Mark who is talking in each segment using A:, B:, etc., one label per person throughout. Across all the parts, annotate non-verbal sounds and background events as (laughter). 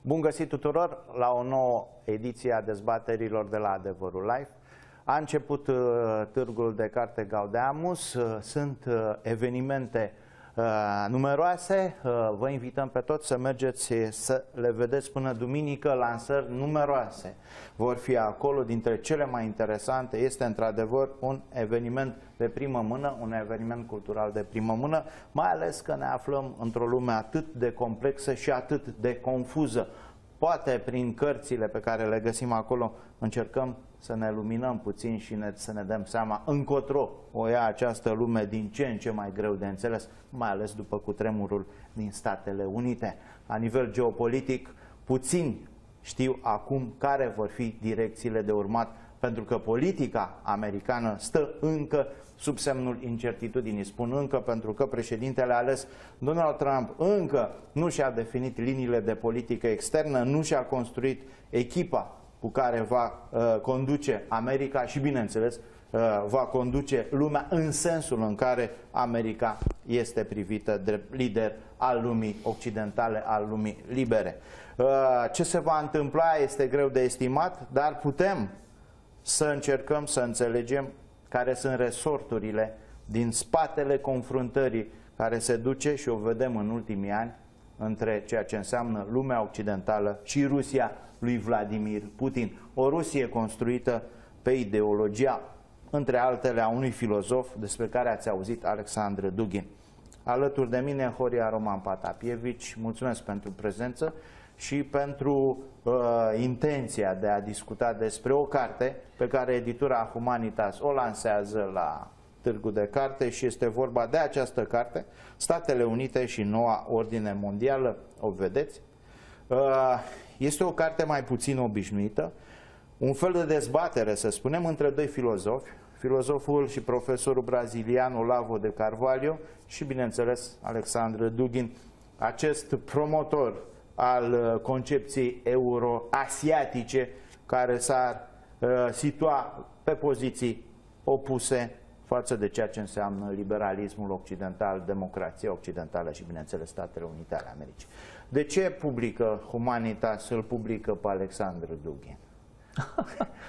A: Bun găsit tuturor la o nouă ediție a dezbaterilor de la Adevărul Live. A început uh, târgul de carte Gaudeamus, uh, sunt uh, evenimente uh, numeroase, uh, vă invităm pe toți să mergeți să le vedeți până duminică, lansări numeroase vor fi acolo, dintre cele mai interesante, este într-adevăr un eveniment de primă mână, un eveniment cultural de primă mână, mai ales că ne aflăm într-o lume atât de complexă și atât de confuză. Poate prin cărțile pe care le găsim acolo încercăm să ne luminăm puțin și ne, să ne dăm seama încotro o ia această lume din ce în ce mai greu de înțeles, mai ales după cutremurul din Statele Unite. La nivel geopolitic, puțin știu acum care vor fi direcțiile de urmat, pentru că politica americană stă încă sub semnul incertitudinii. Spun încă pentru că președintele ales Donald Trump încă nu și-a definit liniile de politică externă, nu și-a construit echipa cu care va uh, conduce America și, bineînțeles, uh, va conduce lumea în sensul în care America este privită de lider al lumii occidentale, al lumii libere. Uh, ce se va întâmpla este greu de estimat, dar putem să încercăm să înțelegem care sunt resorturile din spatele confruntării care se duce și o vedem în ultimii ani între ceea ce înseamnă lumea occidentală și Rusia lui Vladimir Putin. O Rusie construită pe ideologia, între altele, a unui filozof despre care ați auzit, Alexandru Dugin. Alături de mine, Horia Roman Patapievici, mulțumesc pentru prezență și pentru uh, intenția de a discuta despre o carte pe care editura Humanitas o lansează la Târgu de Carte și este vorba de această carte, Statele Unite și Noua Ordine Mondială, o vedeți. Uh, este o carte mai puțin obișnuită, un fel de dezbatere, să spunem, între doi filozofi, filozoful și profesorul brazilian Olavo de Carvalho și, bineînțeles, Alexandru Dugin, acest promotor al uh, concepției euroasiatice care s-ar uh, situa pe poziții opuse față de ceea ce înseamnă liberalismul occidental, democrația occidentală și, bineînțeles, Statele Unite ale Americii. De ce publică Humanitas, îl publică pe Alexandru Dugin?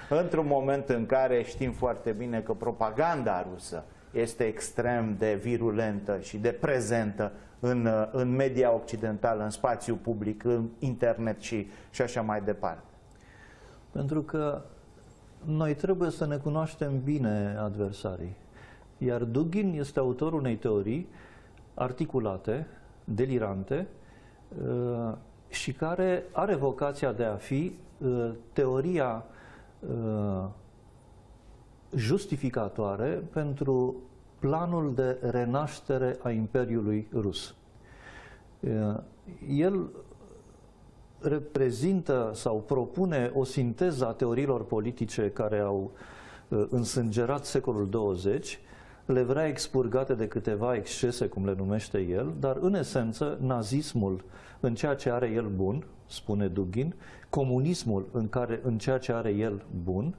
A: (laughs) Într-un moment în care știm foarte bine că propaganda rusă este extrem de virulentă și de prezentă în, în media occidentală, în spațiu public, în internet și, și așa mai departe.
B: Pentru că noi trebuie să ne cunoaștem bine adversarii. Iar Dugin este autorul unei teorii articulate, delirante, uh, și care are vocația de a fi uh, teoria uh, justificatoare pentru planul de renaștere a Imperiului Rus. El reprezintă sau propune o sinteză a teoriilor politice care au însângerat secolul 20 le vrea expurgate de câteva excese, cum le numește el, dar în esență nazismul în ceea ce are el bun, spune Dugin, comunismul în, care, în ceea ce are el bun,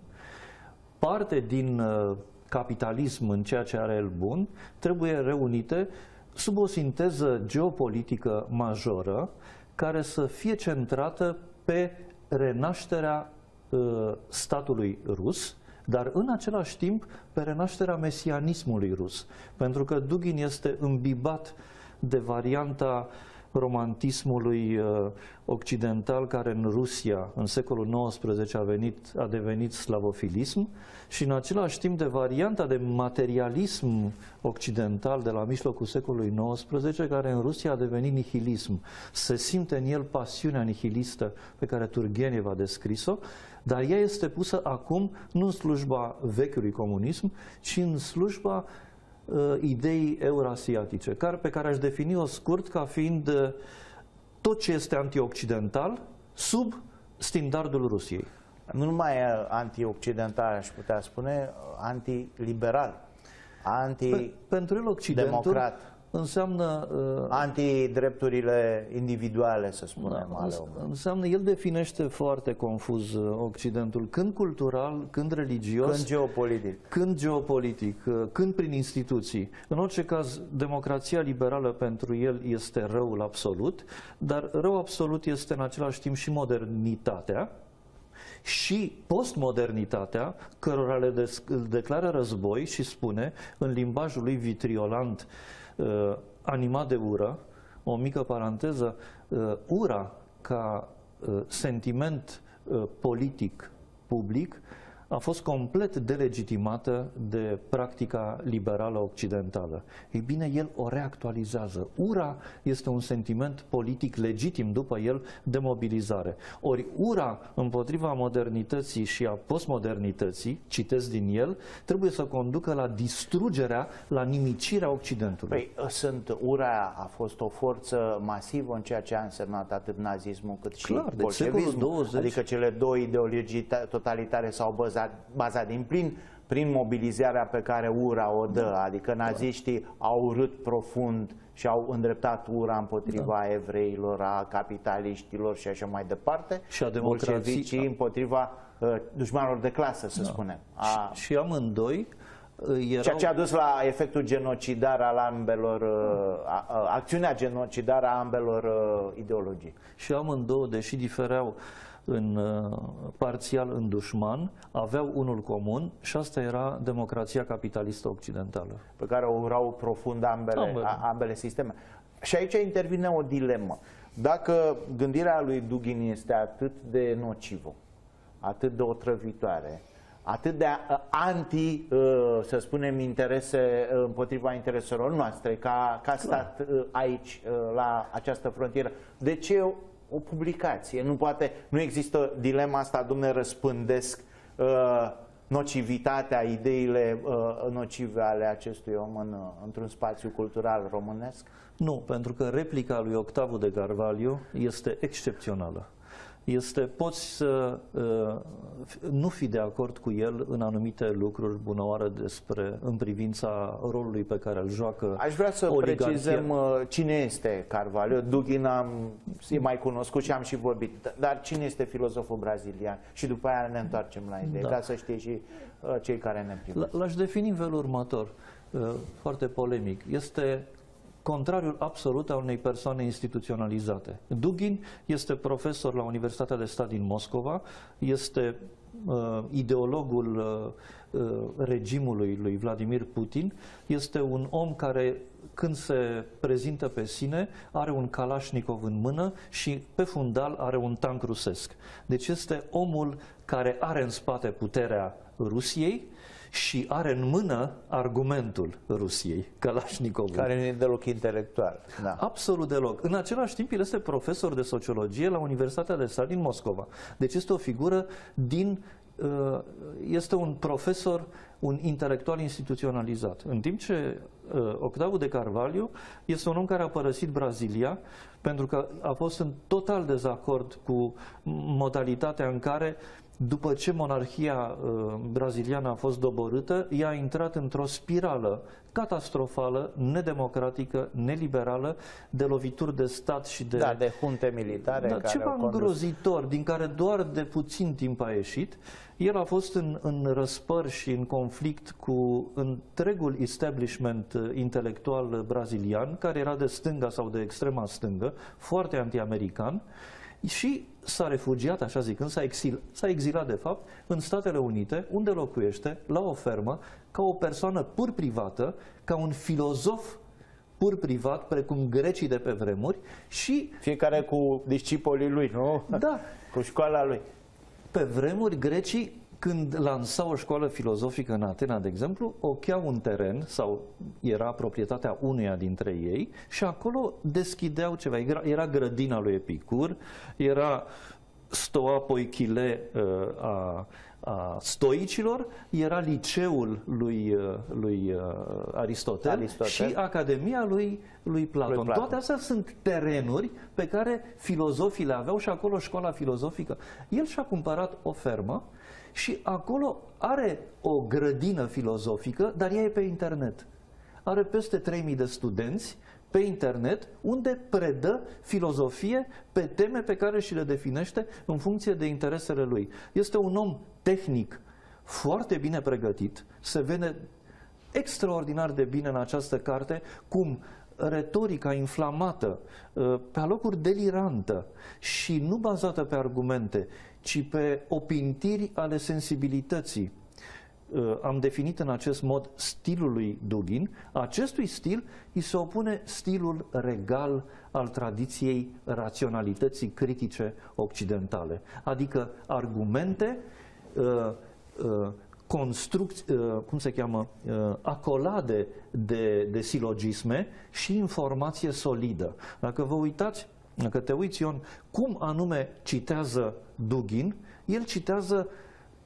B: parte din uh, capitalism în ceea ce are el bun, trebuie reunite sub o sinteză geopolitică majoră care să fie centrată pe renașterea uh, statului rus, dar în același timp pe renașterea mesianismului rus. Pentru că Dugin este îmbibat de varianta romantismului uh, occidental care în Rusia în secolul XIX a, venit, a devenit slavofilism și în același timp de varianta de materialism occidental de la mijlocul secolului XIX care în Rusia a devenit nihilism. Se simte în el pasiunea nihilistă pe care Turgenev a descris-o dar ea este pusă acum nu în slujba vechiului comunism, ci în slujba uh, ideii eurasiatice, care, pe care aș defini-o scurt ca fiind uh, tot ce este antioccidental sub standardul Rusiei.
A: Nu numai uh, antioccidental, aș putea spune, uh, antiliberal, anti-democrat.
B: Pentru el Occidentul, înseamnă...
A: Uh, Antidrepturile individuale, să spunem, da, ale omului.
B: Înseamnă, el definește foarte confuz uh, Occidentul, când cultural, când religios...
A: Când geopolitic.
B: Când geopolitic, uh, când prin instituții. În orice caz, democrația liberală pentru el este răul absolut, dar rău absolut este în același timp și modernitatea, și postmodernitatea, cărora le declară război și spune, în limbajul lui vitriolant, uh, animat de ură, o mică paranteză, uh, ura ca uh, sentiment uh, politic public a fost complet delegitimată de practica liberală occidentală. Ei bine, el o reactualizează. Ura este un sentiment politic legitim după el de mobilizare. Ori ura împotriva modernității și a postmodernității, citesc din el, trebuie să conducă la distrugerea, la nimicirea Occidentului.
A: Păi, sunt, ura a fost o forță masivă în ceea ce a însemnat atât nazismul cât și Clar, deci bolșevismul. 20... Adică cele două ideologii totalitare s-au bazat bazat, bazat din plin prin mobilizarea pe care ura o dă, adică naziștii au urât profund și au îndreptat ura împotriva da. evreilor, a capitaliștilor și așa mai departe,
B: și a democrației
A: împotriva uh, dușmanilor de clasă, să da. spunem.
B: A... Și, și amândoi uh, erau...
A: Ceea ce a dus la efectul genocidar al ambelor, uh, a, a, acțiunea genocidară a ambelor uh, ideologii.
B: Și amândouă, deși difereau în, uh, parțial în dușman, aveau unul comun și asta era democrația capitalistă occidentală.
A: Pe care o urau profund ambele, ambele. ambele sisteme. Și aici intervine o dilemă. Dacă gândirea lui Dugin este atât de nocivă, atât de otrăvitoare, atât de uh, anti, uh, să spunem, interese împotriva intereselor noastre, ca, ca stat aici, la această frontieră, de ce o publicație. Nu, poate, nu există dilema asta, domne, răspândesc uh, nocivitatea, ideile uh, nocive ale acestui om în, uh, într-un spațiu cultural românesc?
B: Nu, pentru că replica lui Octavu de Carvalho este excepțională este poți să uh, nu fi de acord cu el în anumite lucruri bunăoară despre, în privința rolului pe care îl joacă
A: Aș vrea să oligarhia. precizăm uh, cine este Carvalho. Dugin am, e mai cunoscut și am și vorbit, dar cine este filozoful brazilian? Și după aia ne întoarcem la idee, da. ca să știe și uh, cei care ne primesc.
B: L-aș defini în felul următor, uh, foarte polemic. Este contrariul absolut al unei persoane instituționalizate. Dugin este profesor la Universitatea de Stat din Moscova, este uh, ideologul uh, uh, regimului lui Vladimir Putin, este un om care când se prezintă pe sine, are un Kalashnikov în mână și pe fundal are un tank rusesc. Deci este omul care are în spate puterea Rusiei, și are în mână argumentul Rusiei, Kalashnikov.
A: Care nu e deloc intelectual.
B: Da. Absolut deloc. În același timp, el este profesor de sociologie la Universitatea de Stat din Moscova. Deci este o figură din uh, este un profesor, un intelectual instituționalizat. În timp ce uh, Octavio de Carvalho este un om care a părăsit Brazilia pentru că a fost în total dezacord cu modalitatea în care după ce monarhia uh, braziliană a fost doborâtă, ea a intrat într-o spirală catastrofală, nedemocratică, neliberală, de lovituri de stat și de...
A: Da, de hunte militare da,
B: care Ceva îngrozitor, din care doar de puțin timp a ieșit. El a fost în, în răspăr și în conflict cu întregul establishment uh, intelectual brazilian, care era de stânga sau de extrema stângă, foarte anti-american, și s-a refugiat, așa zicând, s-a, exil, s-a exilat de fapt în Statele Unite, unde locuiește, la o fermă, ca o persoană pur privată, ca un filozof pur privat, precum grecii de pe vremuri și...
A: Fiecare cu discipolii lui, nu?
B: Da. (laughs)
A: cu școala lui.
B: Pe vremuri, grecii când lansa o școală filozofică în Atena, de exemplu, ocheau un teren sau era proprietatea unuia dintre ei și acolo deschideau ceva. Era, era grădina lui Epicur, era stoa poichile uh, a, a stoicilor, era liceul lui, uh, lui uh, Aristotel, Aristotel și Academia lui, lui Platon. lui Platon. Toate astea sunt terenuri pe care filozofii le aveau și acolo școala filozofică. El și-a cumpărat o fermă și acolo are o grădină filozofică, dar ea e pe internet. are peste 3000 de studenți pe internet unde predă filozofie pe teme pe care și le definește în funcție de interesele lui. Este un om tehnic foarte bine pregătit, se vede extraordinar de bine în această carte cum retorica inflamată, uh, pe alocuri delirantă și nu bazată pe argumente, ci pe opintiri ale sensibilității, uh, am definit în acest mod stilul lui Dugin, acestui stil îi se opune stilul regal al tradiției raționalității critice occidentale, adică argumente, uh, construcți, cum se cheamă, acolade de, de silogisme și informație solidă. Dacă vă uitați, dacă te uiți, Ion, cum anume citează Dugin, el citează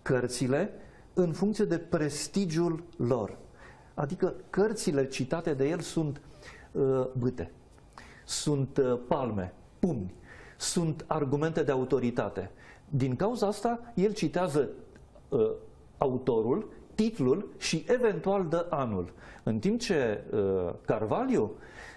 B: cărțile în funcție de prestigiul lor. Adică cărțile citate de el sunt uh, bâte, sunt uh, palme, pumni, sunt argumente de autoritate. Din cauza asta, el citează uh, autorul, titlul și eventual dă anul. În timp ce uh, Carvalho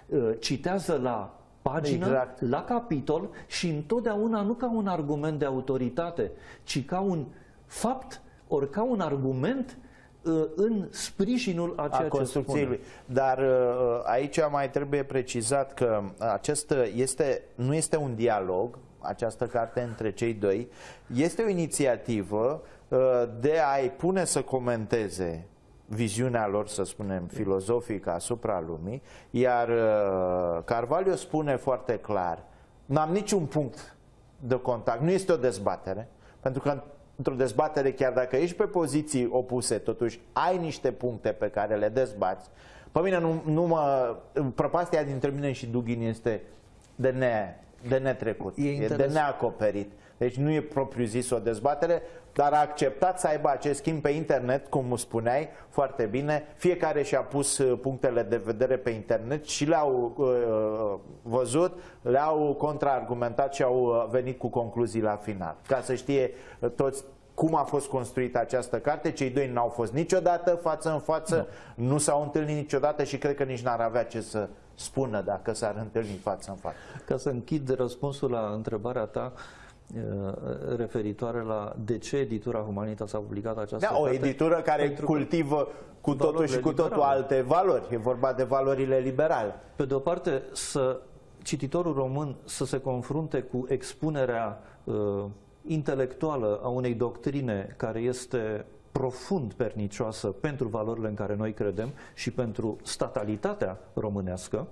B: uh, citează la pagină, exact. la capitol și întotdeauna nu ca un argument de autoritate, ci ca un fapt ori ca un argument uh, în sprijinul a ceea a construcției lui.
A: Dar uh, aici mai trebuie precizat că acest este, nu este un dialog, această carte între cei doi, este o inițiativă uh, de a-i pune să comenteze viziunea lor, să spunem, filozofică asupra lumii, iar uh, Carvalho spune foarte clar, n-am niciun punct de contact, nu este o dezbatere, pentru că într-o dezbatere, chiar dacă ești pe poziții opuse, totuși ai niște puncte pe care le dezbați. Pe mine nu, nu mă... Prăpastia dintre mine și Dugin este de, ne, de netrecut, e, e de neacoperit. Deci nu e propriu zis o dezbatere, dar a acceptat să aibă acest schimb pe internet, cum spuneai foarte bine. Fiecare și-a pus uh, punctele de vedere pe internet și le-au uh, uh, văzut, le-au contraargumentat și au uh, venit cu concluzii la final. Ca să știe toți cum a fost construită această carte. Cei doi n-au fost niciodată față în față, nu, nu s-au întâlnit niciodată și cred că nici n-ar avea ce să spună dacă s-ar întâlni față în față.
B: Ca să închid răspunsul la întrebarea ta, Uh, referitoare la de ce editura Humanitas a publicat această
A: Da, o editură care cultivă cu totul și cu totul liberale. alte valori. E vorba de valorile liberale.
B: Pe de o parte, să cititorul român să se confrunte cu expunerea uh, intelectuală a unei doctrine care este profund pernicioasă pentru valorile în care noi credem și pentru statalitatea românească,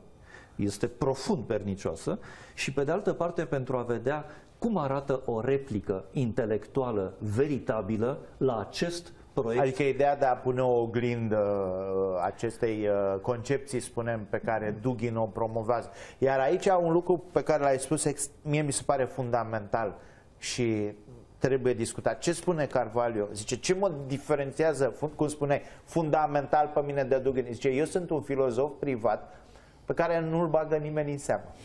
B: este profund pernicioasă și pe de altă parte pentru a vedea cum arată o replică intelectuală veritabilă la acest proiect?
A: Adică ideea de a pune o oglindă uh, acestei uh, concepții, spunem, pe care Dugin o promovează. Iar aici un lucru pe care l-ai spus, mie mi se pare fundamental și trebuie discutat. Ce spune Carvalho? Zice, ce mă diferențiază, cum spune, fundamental pe mine de Dugin? Zice, eu sunt un filozof privat pe care nu-l bagă nimeni în seamă.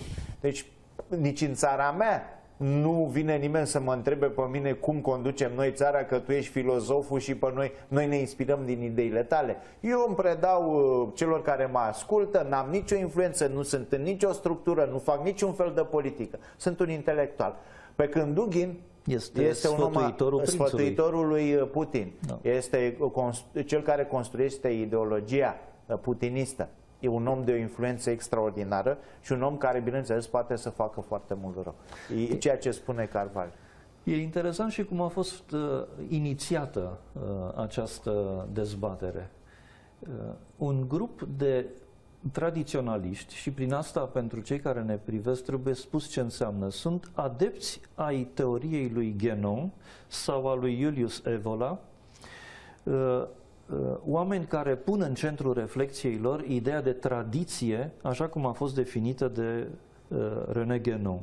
A: Deci, nici în țara mea nu vine nimeni să mă întrebe pe mine cum conducem noi țara, că tu ești filozoful și pe noi, noi ne inspirăm din ideile tale. Eu îmi predau uh, celor care mă ascultă, n-am nicio influență, nu sunt în nicio structură, nu fac niciun fel de politică. Sunt un intelectual. Pe când Dugin
B: este, este un om
A: sfătuitorul lui uh, Putin. Da. Este cel care construiește ideologia uh, putinistă e un om de o influență extraordinară și un om care, bineînțeles, poate să facă foarte mult rău. E ceea ce spune Carval.
B: E interesant și cum a fost uh, inițiată uh, această dezbatere. Uh, un grup de tradiționaliști și prin asta pentru cei care ne privesc trebuie spus ce înseamnă. Sunt adepți ai teoriei lui Genon sau a lui Julius Evola, uh, Uh, oameni care pun în centrul reflexiei lor ideea de tradiție, așa cum a fost definită de uh, René Guénon.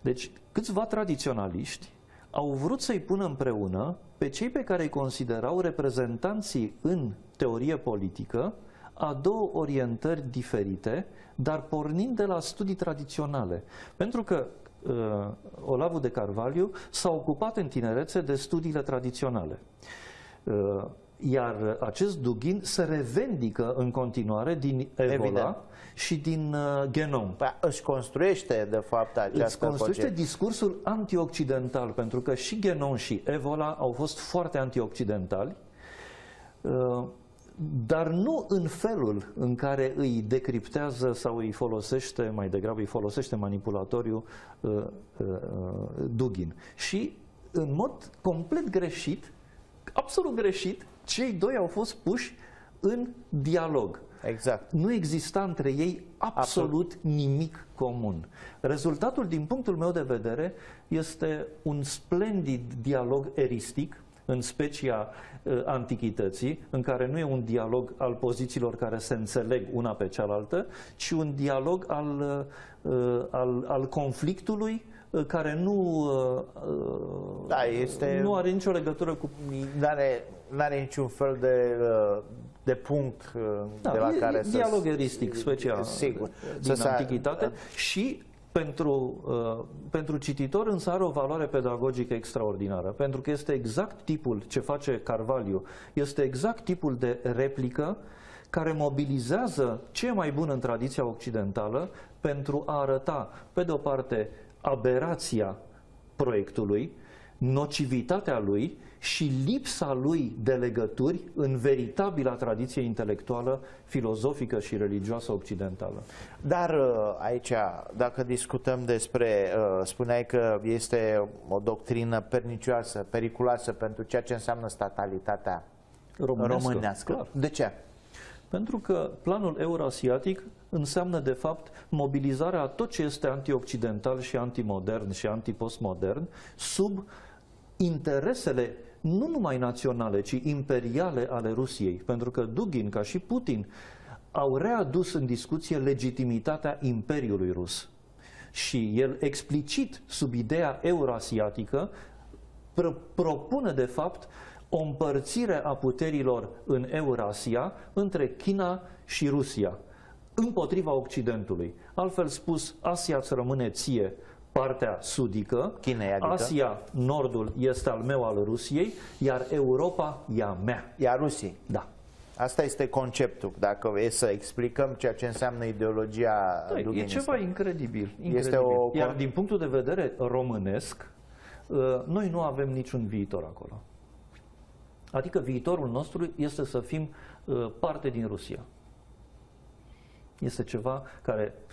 B: Deci, câțiva tradiționaliști au vrut să-i pună împreună pe cei pe care îi considerau reprezentanții în teorie politică a două orientări diferite, dar pornind de la studii tradiționale. Pentru că uh, Olavu de Carvalho s-a ocupat în tinerețe de studiile tradiționale. Uh, Iar acest Dugin se revendică în continuare din Ebola Evident. și din uh, genom.
A: Păi, își construiește, de fapt, această Își
B: construiește concept. discursul antioccidental, pentru că și genom și Ebola au fost foarte antioccidentali. Uh, dar nu în felul în care îi decriptează sau îi folosește, mai degrabă îi folosește manipulatoriu uh, uh, Dugin. Și în mod complet greșit, absolut greșit, cei doi au fost puși în dialog.
A: Exact.
B: Nu exista între ei absolut, absolut nimic comun. Rezultatul, din punctul meu de vedere, este un splendid dialog eristic, în specia uh, antichității, în care nu e un dialog al pozițiilor care se înțeleg una pe cealaltă, ci un dialog al, uh, al, al conflictului uh, care nu, uh, da, este, nu are nicio legătură cu...
A: Nu are, are niciun fel de, uh, de punct uh, da, de la
B: e,
A: care
B: e să... Dialog eristic special sigur, din să antichitate da. și pentru, uh, pentru cititor însă are o valoare pedagogică extraordinară, pentru că este exact tipul ce face Carvalho, este exact tipul de replică care mobilizează ce e mai bun în tradiția occidentală pentru a arăta, pe de o parte, aberația proiectului, nocivitatea lui și lipsa lui de legături în veritabila tradiție intelectuală, filozofică și religioasă occidentală.
A: Dar uh, aici, dacă discutăm despre, uh, spuneai că este o doctrină pernicioasă, periculoasă pentru ceea ce înseamnă statalitatea românească. românească. Clar. De ce?
B: Pentru că planul eurasiatic înseamnă, de fapt, mobilizarea a tot ce este antioccidental și antimodern și antipostmodern sub interesele nu numai naționale, ci imperiale ale Rusiei. Pentru că Dugin, ca și Putin, au readus în discuție legitimitatea Imperiului Rus. Și el explicit, sub ideea euroasiatică, pr- propune de fapt o împărțire a puterilor în Eurasia între China și Rusia, împotriva Occidentului. Altfel spus, Asia îți rămâne ție partea sudică,
A: China, adică?
B: Asia, nordul, este al meu, al Rusiei, iar Europa e a mea.
A: E a Rusiei.
B: Da.
A: Asta este conceptul, dacă e să explicăm ceea ce înseamnă ideologia
B: da, E ceva incredibil. incredibil. Este o... Iar din punctul de vedere românesc, uh, noi nu avem niciun viitor acolo. Adică viitorul nostru este să fim uh, parte din Rusia. Este ceva care Uh,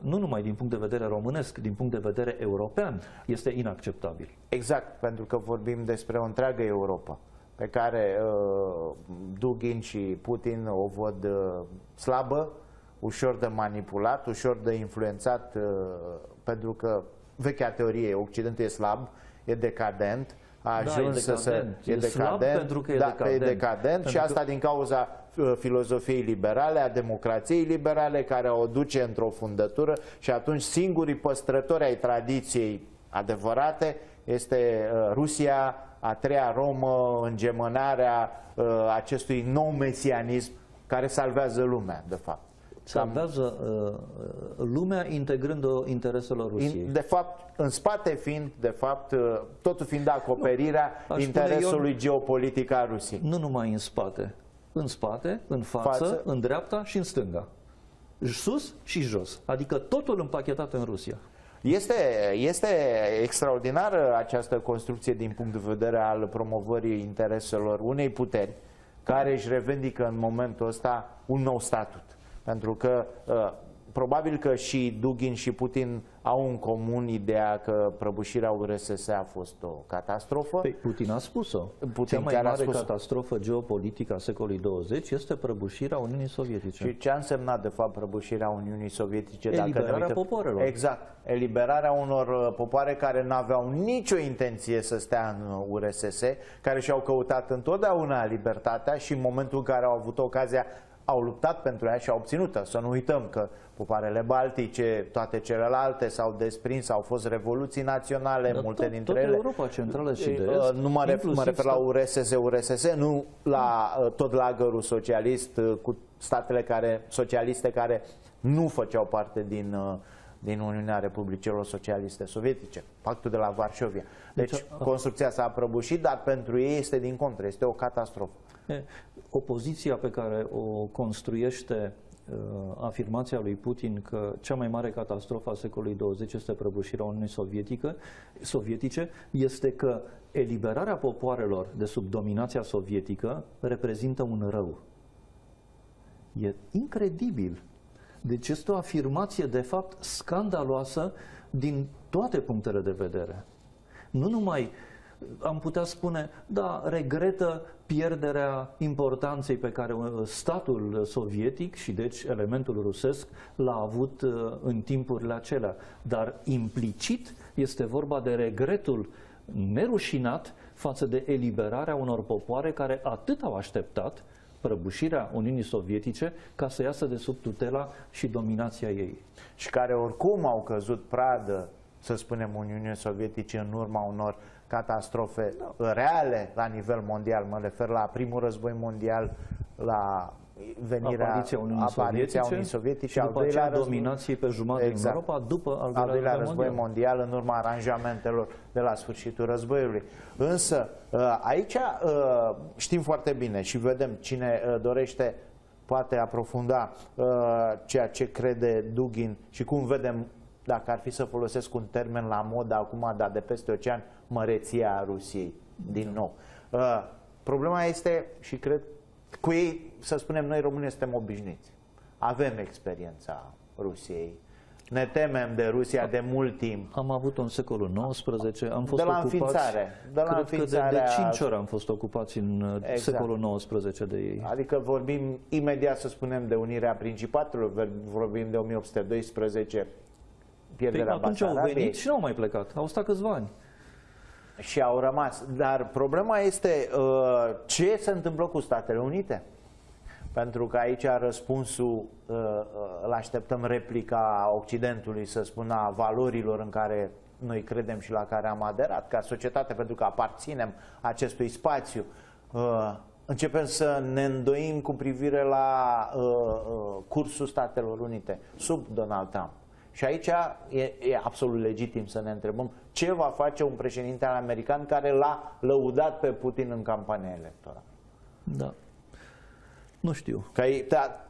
B: nu numai din punct de vedere românesc, din punct de vedere european, este inacceptabil.
A: Exact, pentru că vorbim despre o întreagă Europa pe care uh, Dugin și Putin o văd uh, slabă, ușor de manipulat, ușor de influențat, uh, pentru că vechea teorie, Occidentul e slab, e decadent, a
B: da, ajuns
A: da,
B: să se...
A: E, e decadent, pentru că e da, decadent. E decadent pentru și asta că... din cauza uh, filozofiei liberale, a democrației liberale, care o duce într-o fundătură și atunci singurii păstrători ai tradiției adevărate este uh, Rusia, a treia Romă, îngemânarea uh, acestui nou mesianism care salvează lumea, de fapt
B: salvează uh, lumea integrând-o intereselor Rusiei.
A: De fapt, în spate fiind, de fapt, uh, totul fiind acoperirea nu, interesului eu, geopolitic al Rusiei.
B: Nu numai în spate. În spate, în față, față, în dreapta și în stânga. Sus și jos. Adică totul împachetat în Rusia.
A: Este, este extraordinară această construcție din punct de vedere al promovării intereselor unei puteri care își revendică în momentul ăsta un nou statut. Pentru că uh, probabil că și Dugin și Putin au în comun ideea că prăbușirea URSS a fost o catastrofă.
B: Păi Putin a spus-o. Putin Cea mai mare spus catastrofă geopolitică a secolului 20 este prăbușirea Uniunii Sovietice.
A: Și ce a însemnat de fapt prăbușirea Uniunii Sovietice?
B: Eliberarea dacă uită... popoarelor.
A: Exact. Eliberarea unor uh, popoare care nu aveau nicio intenție să stea în URSS, care și-au căutat întotdeauna libertatea și în momentul în care au avut ocazia au luptat pentru ea și au obținut-o. Să nu uităm că popoarele baltice, toate celelalte s-au desprins, au fost revoluții naționale, Dar multe tot, dintre tot ele.
B: Europa Centrală și de Est,
A: Nu mă, ref, mă refer la URSS, URSS, nu la uh, tot lagărul socialist uh, cu statele care, socialiste care nu făceau parte din uh, din Uniunea Republicilor Socialiste Sovietice, pactul de la Varșovia. Deci, deci construcția s-a prăbușit, dar pentru ei este din contră, este o catastrofă.
B: Opoziția pe care o construiește uh, afirmația lui Putin că cea mai mare catastrofă a secolului 20 este prăbușirea Uniunii Sovietică, Sovietice este că eliberarea popoarelor de sub dominația sovietică reprezintă un rău. E incredibil. Deci este o afirmație, de fapt, scandaloasă din toate punctele de vedere. Nu numai am putea spune, da, regretă pierderea importanței pe care uh, statul sovietic și deci elementul rusesc l-a avut uh, în timpurile acelea. Dar implicit este vorba de regretul nerușinat față de eliberarea unor popoare care atât au așteptat prăbușirea Uniunii Sovietice ca să iasă de sub tutela și dominația ei.
A: Și care oricum au căzut pradă, să spunem, Uniunii Sovietice în urma unor catastrofe reale la nivel mondial. Mă refer la primul război mondial, la venirea,
B: apariția Uniunii
A: apariția
B: Sovietice,
A: Uniunii Sovietice
B: și după aceea dominație pe jumătate exact. în Europa după al doilea,
A: al doilea război, război mondial. mondial în urma aranjamentelor de la sfârșitul războiului. Însă uh, aici uh, știm foarte bine și vedem cine uh, dorește poate aprofunda ceea ce crede Dugin și cum vedem dacă ar fi să folosesc un termen la mod acum, dar de peste ocean, măreția Rusiei, din nou. Problema este, și cred cu ei, să spunem, noi români suntem obișnuiți. Avem experiența Rusiei. Ne temem de Rusia de mult timp.
B: Am avut în secolul XIX, am fost
A: de la
B: ocupați,
A: înființare, de la
B: cred
A: înființarea...
B: că de, de 5 ori am fost ocupați în exact. secolul XIX de ei.
A: Adică vorbim imediat, să spunem, de unirea Principatelor, vorbim de 1812, pierderea păi,
B: atunci au venit și nu au mai plecat, au stat câțiva ani
A: și au rămas. Dar problema este uh, ce se întâmplă cu Statele Unite? Pentru că aici răspunsul uh, uh, îl așteptăm replica Occidentului, să spună, a valorilor în care noi credem și la care am aderat ca societate, pentru că aparținem acestui spațiu. Începem să ne îndoim cu privire la cursul Statelor Unite sub Donald Trump. Și aici e, e absolut legitim să ne întrebăm ce va face un președinte al american care l-a lăudat pe Putin în campania electorală.
B: Da. Nu știu.
A: Că e, da,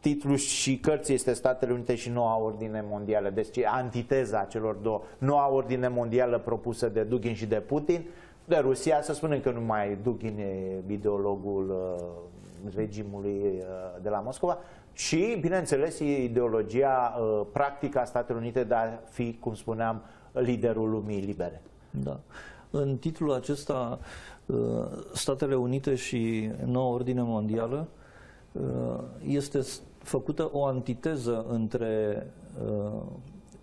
A: titlul și cărții este Statele Unite și Noua Ordine Mondială. Deci antiteza celor două. Noua Ordine Mondială propusă de Dugin și de Putin. De Rusia, să spunem că nu mai Dugin e ideologul uh, regimului uh, de la Moscova. Și, bineînțeles, ideologia uh, practică a Statelor Unite de a fi, cum spuneam, liderul lumii libere.
B: Da. În titlul acesta, uh, Statele Unite și Noua Ordine Mondială, uh, este făcută o antiteză între uh,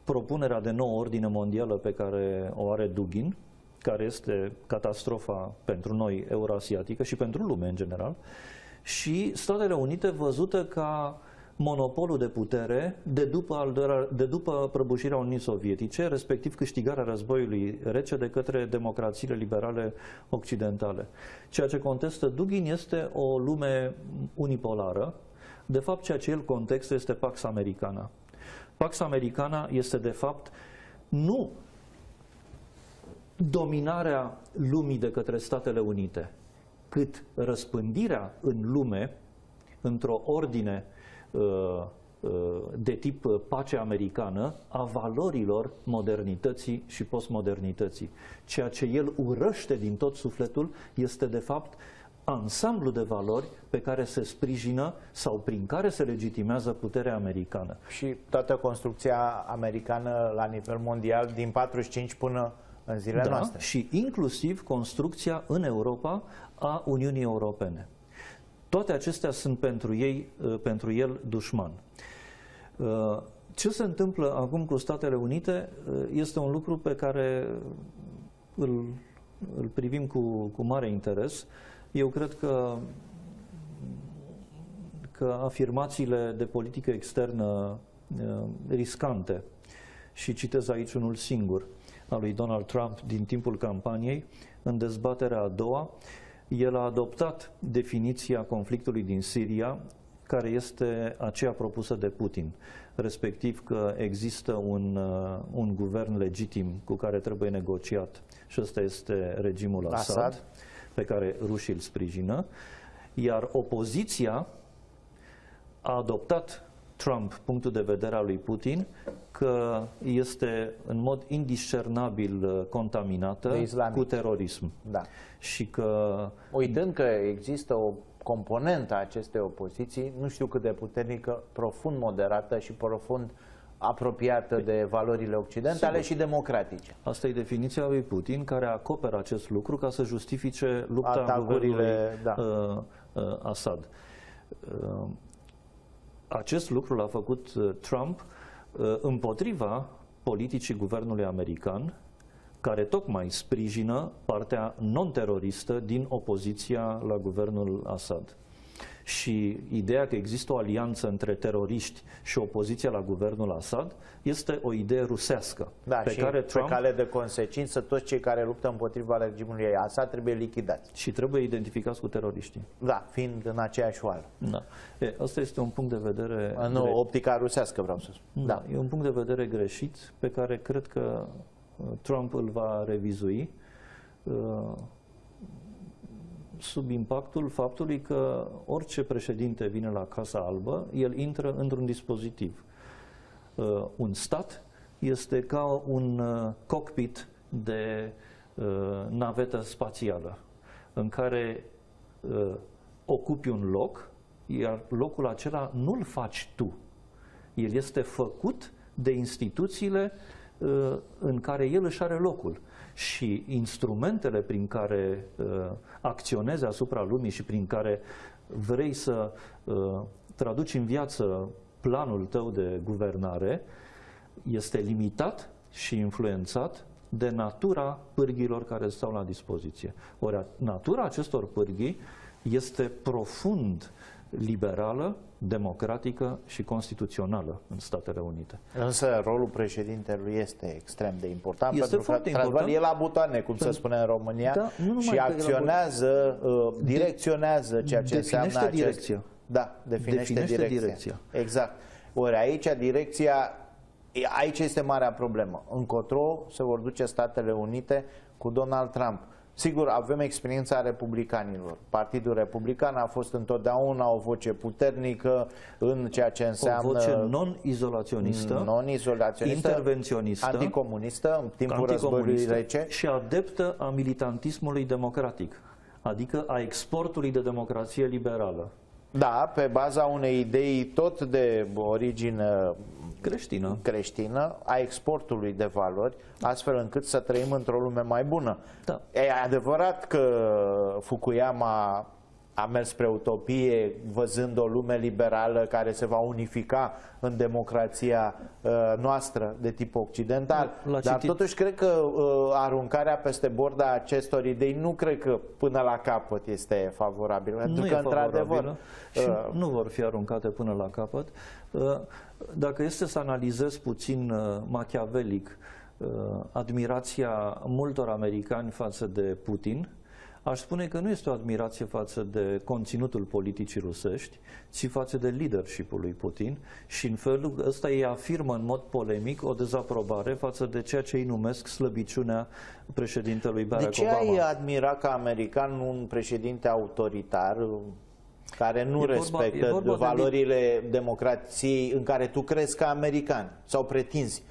B: propunerea de nouă ordine mondială pe care o are Dugin, care este catastrofa pentru noi eurasiatică și pentru lume în general, și Statele Unite văzută ca monopolul de putere de după, al doilea, de după prăbușirea Uniunii Sovietice, respectiv câștigarea războiului rece de către democrațiile liberale occidentale. Ceea ce contestă Dugin este o lume unipolară. De fapt, ceea ce el contextă este Pax Americana. Pax Americana este, de fapt, nu dominarea lumii de către Statele Unite, cât răspândirea în lume, într-o ordine uh, uh, de tip pace americană a valorilor modernității și postmodernității. Ceea ce el urăște din tot sufletul este de fapt ansamblu de valori pe care se sprijină sau prin care se legitimează puterea americană.
A: Și toată construcția americană la nivel mondial din 45 până în zilele
B: da,
A: noastre.
B: Și inclusiv construcția în Europa a Uniunii Europene. Toate acestea sunt pentru ei, uh, pentru el, dușman. Uh, ce se întâmplă acum cu Statele Unite uh, este un lucru pe care îl, îl privim cu, cu mare interes. Eu cred că, că afirmațiile de politică externă riscante, și citez aici unul singur, al lui Donald Trump din timpul campaniei, în dezbaterea a doua, el a adoptat definiția conflictului din Siria, care este aceea propusă de Putin, respectiv că există un, uh, un guvern legitim cu care trebuie negociat și ăsta este regimul Assad, Assad, pe care rușii îl sprijină, Iar opoziția a adoptat Trump punctul de vedere al lui Putin că este în mod indiscernabil uh, contaminată cu terorism.
A: Da.
B: Și că...
A: Uitând că există o componentă a acestei opoziții, nu știu cât de puternică, profund moderată și profund apropiată de valorile occidentale Sigur. și democratice.
B: Asta e definiția lui Putin, care acoperă acest lucru ca să justifice lupta Atacurile, da. uh, uh, Assad. Uh, acest lucru l-a făcut uh, Trump uh, împotriva politicii guvernului american, care tocmai sprijină partea non-teroristă din opoziția la guvernul Assad și ideea că există o alianță între teroriști și opoziția la guvernul Assad este o idee rusească.
A: Da, pe și care Trump, pe cale de consecință, toți cei care luptă împotriva regimului Assad trebuie lichidați.
B: Și trebuie identificați cu teroriștii.
A: Da, fiind în aceeași oală.
B: Da. E, asta este un punct de vedere...
A: Nu, optica rusească vreau să spun.
B: Da, da, e un punct de vedere greșit pe care cred că uh, Trump îl va revizui. Uh, sub impactul faptului că orice președinte vine la Casa Albă, el intră într-un dispozitiv. Uh, un stat este ca un uh, cockpit de uh, navetă spațială, în care uh, ocupi un loc, iar locul acela nu-l faci tu. El este făcut de instituțiile uh, în care el își are locul și instrumentele prin care uh, acționezi asupra lumii și prin care vrei să uh, traduci în viață planul tău de guvernare este limitat și influențat de natura pârghilor care stau la dispoziție. Ori natura acestor pârghii este profund liberală, democratică și constituțională în Statele Unite.
A: Însă rolul președintelui este extrem de important
B: este
A: pentru
B: foarte că important.
A: e la butoane, cum se spune în România, da, și acționează, uh, direcționează ceea ce
B: definește
A: înseamnă
B: acest... direcția.
A: Da, definește, definește direcția. direcția. Exact. Ori aici direcția Aici este marea problemă. Încotro se vor duce Statele Unite cu Donald Trump. Sigur, avem experiența republicanilor. Partidul Republican a fost întotdeauna o voce puternică în ceea ce înseamnă...
B: O voce non-izolaționistă,
A: non-izolaționistă
B: intervenționistă,
A: anticomunistă în timpul războiului rece
B: și adeptă a militantismului democratic, adică a exportului de democrație liberală.
A: Da, pe baza unei idei tot de origine
B: creștină.
A: creștină a exportului de valori, astfel încât să trăim într-o lume mai bună.
B: Da.
A: E adevărat că Fukuyama a mers spre utopie văzând o lume liberală care se va unifica în democrația uh, noastră de tip occidental. Dar citit. totuși cred că uh, aruncarea peste bord a acestor idei nu cred că până la capăt este favorabilă.
B: Pentru nu că, într-adevăr, uh, și nu vor fi aruncate până la capăt. Uh, dacă este să analizez puțin uh, machiavelic uh, admirația multor americani față de Putin, aș spune că nu este o admirație față de conținutul politicii rusești, ci față de leadership-ul lui Putin și în felul ăsta ei afirmă în mod polemic o dezaprobare față de ceea ce ei numesc slăbiciunea președintelui Barack
A: Obama.
B: De ce
A: Obama. ai admira ca american un președinte autoritar care nu e respectă vorba, valorile de... democrației în care tu crezi ca american sau pretinzi.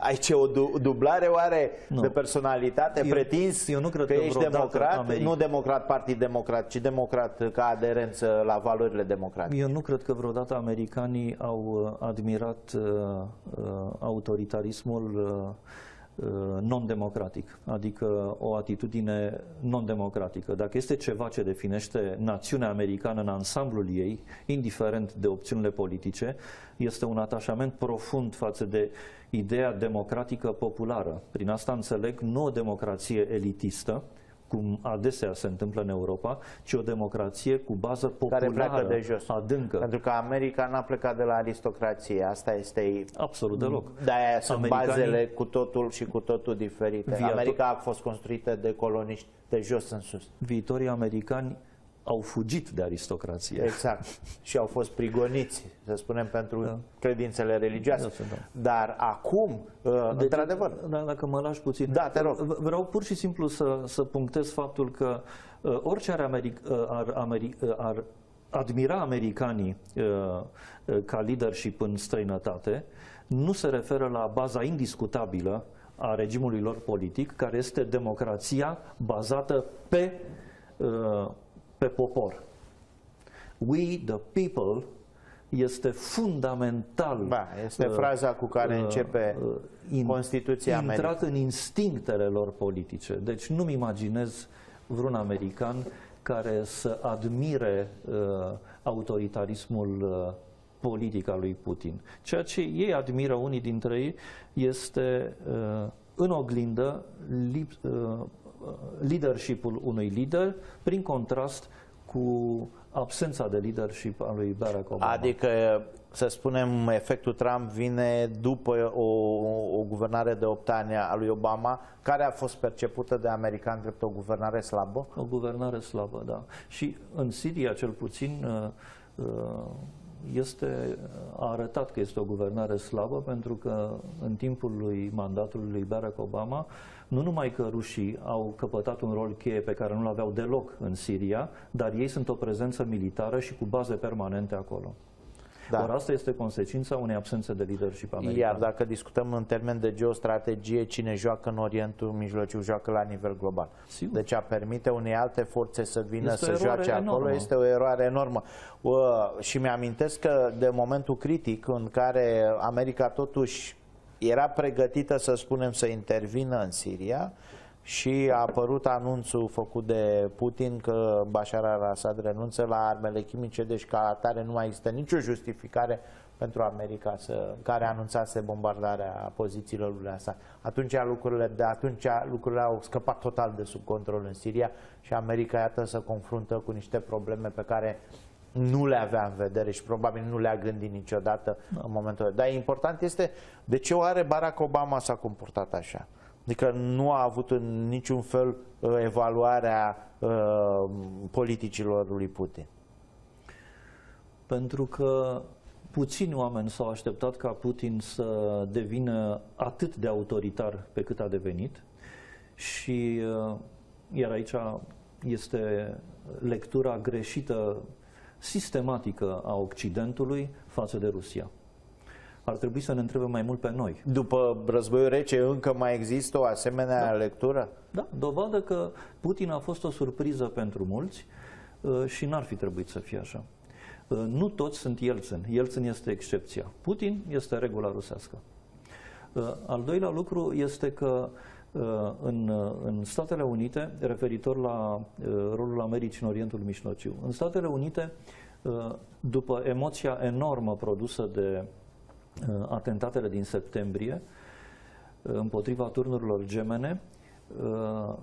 A: Aici o dublare oare nu. de personalitate? Eu, Pretinzi
B: eu nu cred
A: că,
B: că
A: ești democrat?
B: America...
A: Nu democrat, partid democrat, ci democrat ca aderență la valorile democratice.
B: Eu nu cred că vreodată americanii au uh, admirat uh, uh, autoritarismul uh, Uh, non-democratic, adică o atitudine non-democratică. Dacă este ceva ce definește națiunea americană în ansamblul ei, indiferent de opțiunile politice, este un atașament profund față de ideea democratică populară. Prin asta înțeleg nu o democrație elitistă, cum adesea se întâmplă în Europa, ci o democrație cu bază populară,
A: Care pleacă de jos.
B: adâncă.
A: Pentru că America n-a plecat de la aristocrație, asta este...
B: Absolut deloc.
A: De-aia sunt Americanii... bazele cu totul și cu totul diferite. Viator... America a fost construită de coloniști de jos în sus.
B: Viitorii americani au fugit de aristocrație.
A: Exact. Și au fost prigoniți, să spunem, pentru da. credințele religioase. Da, da. Dar acum, uh, deci, într-adevăr...
B: Da, dacă mă lași puțin.
A: Da, te rog.
B: Vreau pur și simplu să, să punctez faptul că uh, orice ar, Americ, uh, ar, Americ, uh, ar admira americanii uh, uh, ca leadership în străinătate, nu se referă la baza indiscutabilă a regimului lor politic, care este democrația bazată pe, uh, pe popor. We, the people, este fundamental.
A: Ba, este uh, fraza cu care uh, începe uh, in, Constituția
B: intrat Americii. în instinctele lor politice. Deci nu-mi imaginez vreun american care să admire uh, autoritarismul uh, politic al lui Putin. Ceea ce ei admiră, unii dintre ei, este uh, în oglindă li, uh, leadership-ul unui lider, prin contrast cu absența de leadership al lui Barack Obama.
A: Adică, să spunem, efectul Trump vine după o, o guvernare de 8 ani a lui Obama, care a fost percepută de americani drept o guvernare slabă?
B: O guvernare slabă, da. Și în Siria, cel puțin, uh, uh, este, a arătat că este o guvernare slabă pentru că în timpul lui mandatului lui Barack Obama nu numai că rușii au căpătat un rol cheie pe care nu-l aveau deloc în Siria, dar ei sunt o prezență militară și cu baze permanente acolo. Da. Or asta este consecința unei absențe de leadership american.
A: Iar dacă discutăm în termen de geostrategie, cine joacă în Orientul Mijlociu joacă la nivel global. Sigur. Deci a permite unei alte forțe să vină este să joace enormă. acolo este o eroare enormă. Uh, și mi-amintesc că de momentul critic în care America totuși era pregătită, să spunem, să intervină în Siria, și a apărut anunțul făcut de Putin că Bashar al-Assad renunță la armele chimice, deci ca atare nu mai există nicio justificare pentru America să, care anunțase bombardarea pozițiilor lui Assad. Atunci lucrurile, de atunci lucrurile au scăpat total de sub control în Siria și America iată să confruntă cu niște probleme pe care nu le avea în vedere și probabil nu le-a gândit niciodată da. în momentul ăla. Dar important este de ce oare Barack Obama s-a comportat așa. Adică nu a avut în niciun fel uh, evaluarea uh, politicilor lui Putin.
B: Pentru că puțini oameni s-au așteptat ca Putin să devină atât de autoritar pe cât a devenit și uh, iar aici este lectura greșită sistematică a Occidentului față de Rusia ar trebui să ne întrebe mai mult pe noi.
A: După războiul rece încă mai există o asemenea da. lectură?
B: Da, dovadă că Putin a fost o surpriză pentru mulți uh, și n-ar fi trebuit să fie așa. Uh, nu toți sunt Yeltsin. Yeltsin este excepția. Putin este regula rusească. Uh, al doilea lucru este că în, în Statele Unite, referitor la rolul Americii în Orientul Mijlociu, în Statele Unite, după emoția enormă produsă de Uh, atentatele din septembrie uh, împotriva turnurilor gemene uh,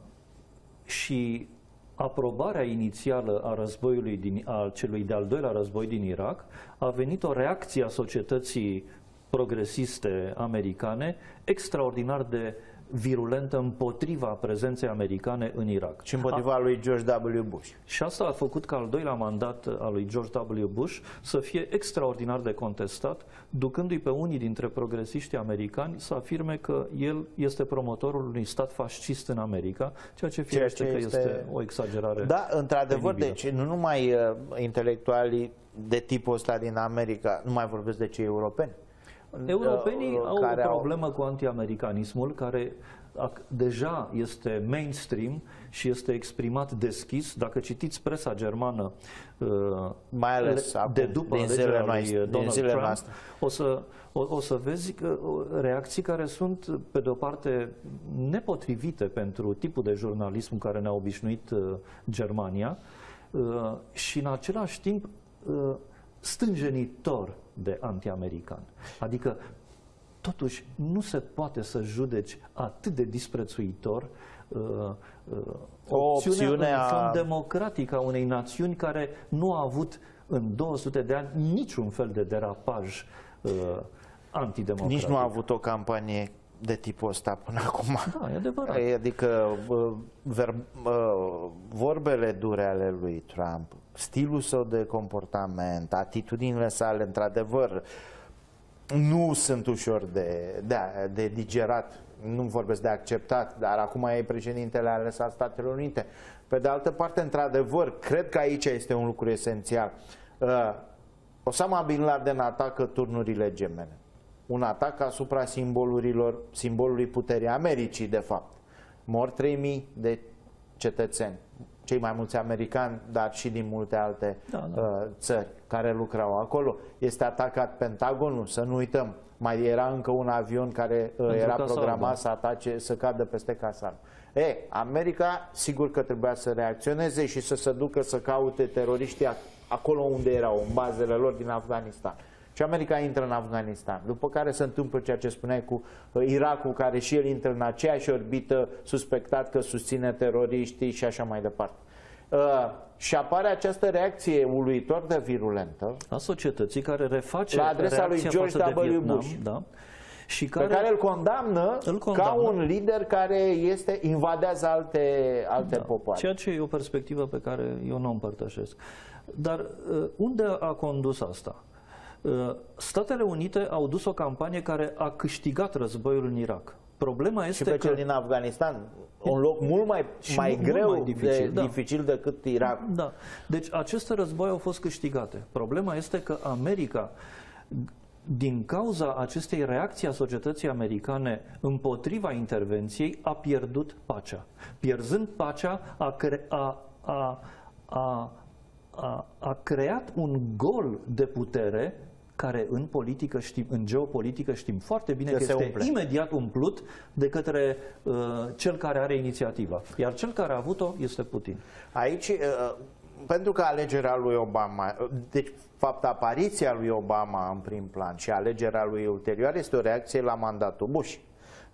B: și aprobarea inițială a războiului din, a celui de-al doilea război din Irak a venit o reacție a societății progresiste americane extraordinar de virulentă împotriva prezenței americane în Irak.
A: Și împotriva a, lui George W. Bush.
B: Și asta a făcut ca al doilea mandat al lui George W. Bush să fie extraordinar de contestat, ducându-i pe unii dintre progresiștii americani să afirme că el este promotorul unui stat fascist în America, ceea ce firește ceea ce că este... este o exagerare.
A: Da, într-adevăr, deci nu numai uh, intelectualii de tipul ăsta din America, nu mai vorbesc de cei europeni,
B: Europenii uh, au o problemă au... cu antiamericanismul care deja este mainstream și este exprimat deschis. Dacă citiți presa germană
A: uh, mai ales de acum,
B: după din
A: zilele
B: noastre, lui Donald zilele Trump, o să, o, o să vezi că reacții care sunt, pe de o parte, nepotrivite pentru tipul de jurnalism care ne-a obișnuit uh, Germania și, în același timp, stânjenitor de anti-american. Adică, totuși, nu se poate să judeci atât de disprețuitor uh, uh, o opțiune a... democratică a unei națiuni care nu a avut în 200 de ani niciun fel de derapaj uh, antidemocratic.
A: Nici nu a avut o campanie de tipul ăsta până acum.
B: Da, e adevărat.
A: Adică ver, vorbele dure ale lui Trump, stilul său de comportament, atitudinile sale, într-adevăr, nu sunt ușor de, de, de digerat, nu vorbesc de acceptat, dar acum e președintele ales al Statelor Unite. Pe de altă parte, într-adevăr, cred că aici este un lucru esențial. Uh, Osama Bin Laden atacă turnurile gemene. Un atac asupra simbolurilor, simbolului puterii Americii, de fapt. Mor 3000 de cetățeni, cei mai mulți americani, dar și din multe alte da, da. Uh, țări care lucrau acolo. Este atacat Pentagonul, să nu uităm. Mai era încă un avion care uh, era programat da. să atace, să cadă peste Casal. E, America, sigur că trebuia să reacționeze și să se ducă să caute teroriștii acolo unde erau, în bazele lor din Afganistan. Și America intră în Afganistan. După care se întâmplă ceea ce spuneai cu uh, Irakul, care și el intră în aceeași orbită, suspectat că susține teroriștii și așa mai departe. Uh, și apare această reacție uluitor de virulentă
B: a societății care reface
A: la adresa lui George W.
B: Vietnam,
A: Bush.
B: Da?
A: Și care, pe care îl condamnă, îl condamnă ca un lider care este invadează alte, alte da, popoare.
B: Ceea ce e o perspectivă pe care eu nu o împărtășesc. Dar uh, unde a condus asta? Uh, Statele Unite au dus o campanie care a câștigat războiul în Irak. Problema este
A: și pe
B: că...
A: cel din Afganistan, un loc mult mai, mai greu, mai dificil, de, da. dificil decât Irak.
B: Da. Deci aceste război au fost câștigate. Problema este că America din cauza acestei reacții a societății americane împotriva intervenției, a pierdut pacea. Pierzând pacea, a, cre- a, a, a, a, a creat un gol de putere care în politică știm, în geopolitică știm foarte bine că, că este umple. imediat umplut de către uh, cel care are inițiativa. Iar cel care a avut-o este Putin.
A: Aici, uh, pentru că alegerea lui Obama, uh, deci fapt apariția lui Obama în prim plan și alegerea lui ulterior este o reacție la mandatul Bush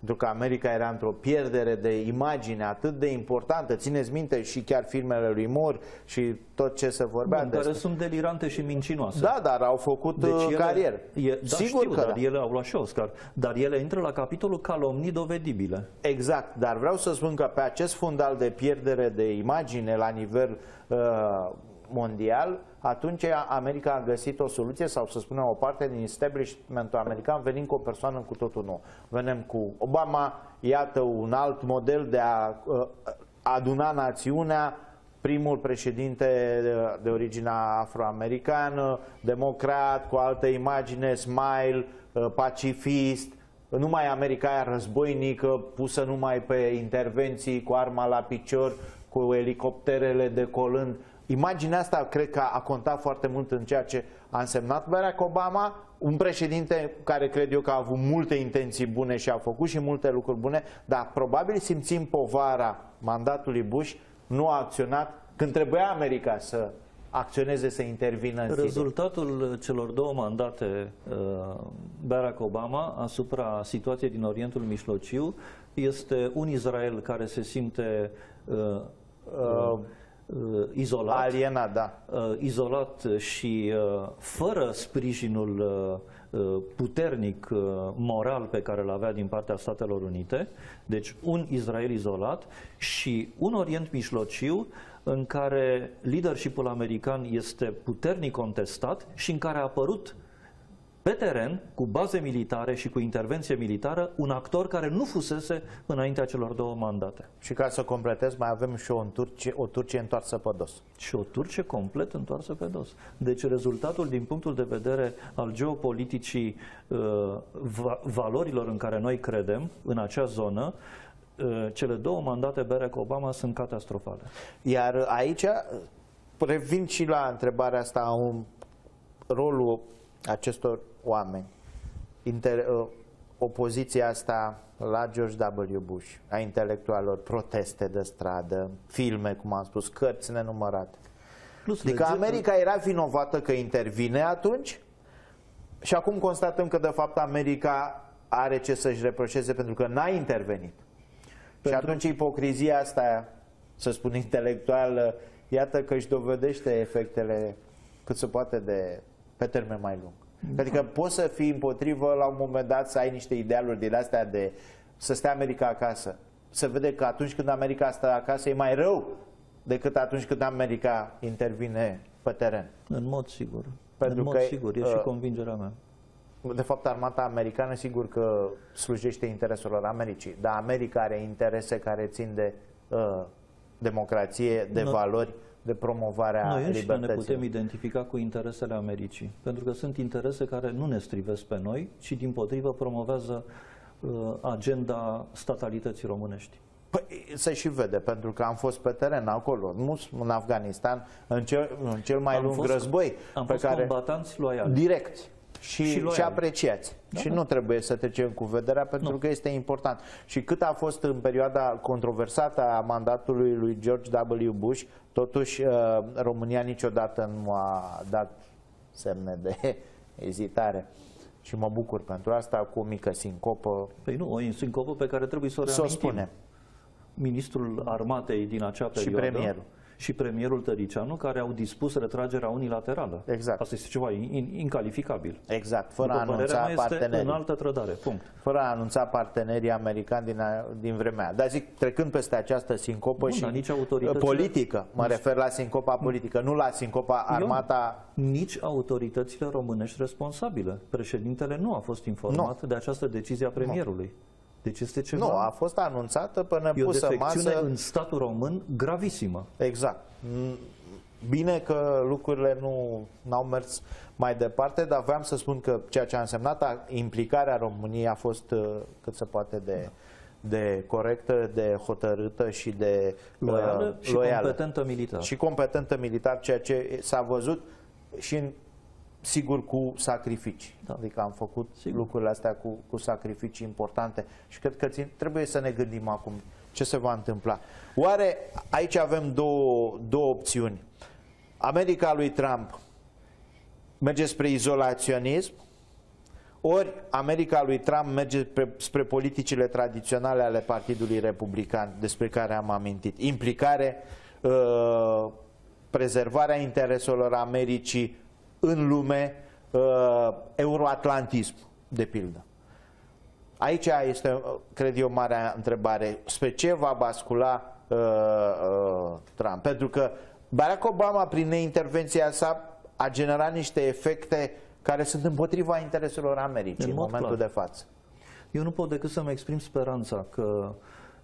A: pentru că America era într-o pierdere de imagine atât de importantă. Țineți minte și chiar filmele lui Moore și tot ce se vorbea
B: Bun, despre. care sunt delirante și mincinoase.
A: Da, dar au făcut deci uh, ele, carieră.
B: E, da, Sigur știu, că dar da. ele au luat și Oscar. Dar ele intră la capitolul calomnii dovedibile.
A: Exact, dar vreau să spun că pe acest fundal de pierdere de imagine la nivel uh, mondial, atunci America a găsit o soluție sau să spunem o parte din establishmentul american venind cu o persoană cu totul nou. Venim cu Obama, iată un alt model de a uh, aduna națiunea, primul președinte de origine afroamericană, democrat, cu altă imagine, smile, uh, pacifist, numai America aia războinică, pusă numai pe intervenții cu arma la picior, cu elicopterele decolând. Imaginea asta cred că a contat foarte mult în ceea ce a însemnat Barack Obama, un președinte care cred eu că a avut multe intenții bune și a făcut și multe lucruri bune, dar probabil simțim povara mandatului Bush, nu a acționat când trebuia America să acționeze, să intervină în
B: Rezultatul celor două mandate uh, Barack Obama asupra situației din Orientul Mijlociu este un Israel care se simte uh, uh, uh, izolat,
A: alienat, da.
B: uh, izolat și uh, fără sprijinul uh, uh, puternic uh, moral pe care îl avea din partea Statelor Unite, deci un Israel izolat și un Orient Mijlociu în care leadershipul american este puternic contestat și în care a apărut pe teren, cu baze militare și cu intervenție militară, un actor care nu fusese înaintea celor două mandate.
A: Și ca să completez, mai avem și o, Turcie, o Turcie întoarsă pe dos.
B: Și o Turcie complet întoarsă pe dos. Deci rezultatul din punctul de vedere al geopoliticii uh, va valorilor în care noi credem, în acea zonă, uh, cele două mandate Barack Obama sunt catastrofale.
A: Iar aici, revin și la întrebarea asta, un rolul acestor oameni, inter, uh, opoziția asta la George W. Bush, a intelectualilor, proteste de stradă, filme, cum am spus, cărți nenumărate. Plus adică America era vinovată că intervine atunci și acum constatăm că de fapt America are ce să-și reproșeze pentru că n-a intervenit. Pentru... Și atunci ipocrizia asta, să spun (laughs) intelectuală, iată că își dovedește efectele cât se poate de pe termen mai lung. Adică poți să fii împotrivă la un moment dat să ai niște idealuri din astea de să stea America acasă. Să vede că atunci când America stă acasă e mai rău decât atunci când America intervine pe teren.
B: În mod sigur.
A: Pentru
B: în mod
A: că,
B: sigur, e și
A: uh,
B: convingerea mea.
A: De fapt, armata americană sigur că slujește intereselor Americii, dar America are interese care țin de uh, democrație, de
B: No-
A: valori, de promovarea
B: Noi înșine ne
A: libertății.
B: putem identifica cu interesele Americii, pentru că sunt interese care nu ne strivesc pe noi, ci din potrivă promovează uh, agenda statalității românești.
A: Păi, se și vede, pentru că am fost pe teren acolo, nu în Afganistan, în cel, în cel mai
B: Am
A: lung
B: fost-
A: război,
B: Am
A: pe
B: fost
A: care
B: combatanți loiali.
A: direct și,
B: Și
A: și,
B: loiali.
A: apreciați.
B: Da,
A: și
B: da.
A: nu trebuie să trecem cu vederea pentru
B: Nu.
A: că este important. Și cât a fost în perioada controversată a mandatului lui George W. Bush, totuși uh, România niciodată nu a dat semne de (laughs) ezitare. Și mă bucur pentru asta cu o mică sincopă.
B: Păi nu, o sincopă pe care trebuie să o
A: Să o
B: reamintim.
A: spunem.
B: Ministrul armatei din acea
A: Și
B: perioadă
A: premierul.
B: Și premierul Tăricianu care au dispus retragerea unilaterală.
A: Exact.
B: Asta este ceva in- incalificabil.
A: Exact, fără a
B: După părerea
A: anunța
B: mea, este în
A: partenerii.
B: altă trădare. Punct.
A: Fără a anunța partenerii americani din, a- din vremea aia. Dar zic, trecând peste această sincopă
B: Bun,
A: și
B: dar nici autoritățile-
A: politică, mă refer la sincopa politică, nu la sincopa armata
B: Nici autoritățile românești responsabile. Președintele nu a fost informat de această decizie a premierului. Deci este ceva...
A: Nu, a fost anunțată până
B: e o
A: pusă
B: defecțiune
A: masă.
B: în statul român gravisimă.
A: Exact. Mm, Bine că lucrurile nu au mers mai departe, dar vreau să spun că ceea ce a însemnat a- implicarea României a fost uh, cât se poate de, de corectă, de hotărâtă și de uh,
B: Loială și
A: loială.
B: competentă militar.
A: Și competentă militar, ceea ce s-a văzut și în, sigur cu sacrificii.
B: Da.
A: Adică am făcut
B: Sigur.
A: lucrurile astea cu, cu sacrificii importante și cred că țin, trebuie să ne gândim acum ce se va întâmpla. Oare aici avem două, două opțiuni. America lui Trump merge spre izolaționism, ori America lui Trump merge spre, spre politicile tradiționale ale Partidului Republican, despre care am amintit. Implicare, uh, prezervarea intereselor Americii în lume, uh, euroatlantism, de pildă. Aici este, uh, cred eu, marea întrebare. Spre ce va bascula uh, uh, Trump? Pentru că Barack Obama, prin neintervenția sa, a generat niște efecte care sunt împotriva intereselor Americii
B: În
A: în,
B: mod
A: momentul
B: clar.
A: de față.
B: Eu nu pot decât să-mi exprim speranța că